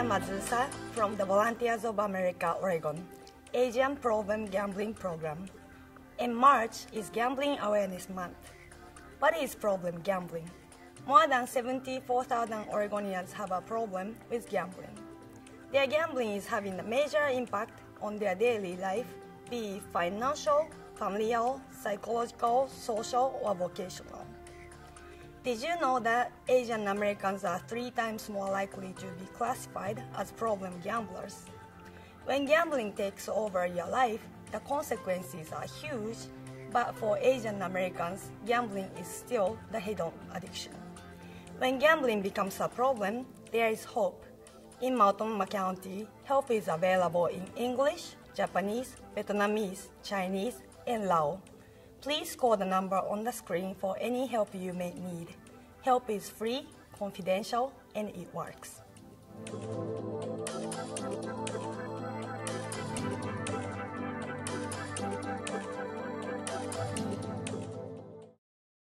am Azusa from the Volunteers of America, Oregon, Asian Problem Gambling Program. In March is Gambling Awareness Month. What is problem gambling? More than 74,000 Oregonians have a problem with gambling. Their gambling is having a major impact on their daily life, be it financial, familial, psychological, social, or vocational. Did you know that Asian Americans are three times more likely to be classified as problem gamblers? When gambling takes over your life, the consequences are huge, but for Asian Americans, gambling is still the hidden addiction. When gambling becomes a problem, there is hope. In Multnomah County, help is available in English, Japanese, Vietnamese, Chinese, and Lao. Please call the number on the screen for any help you may need. Help is free, confidential, and it works.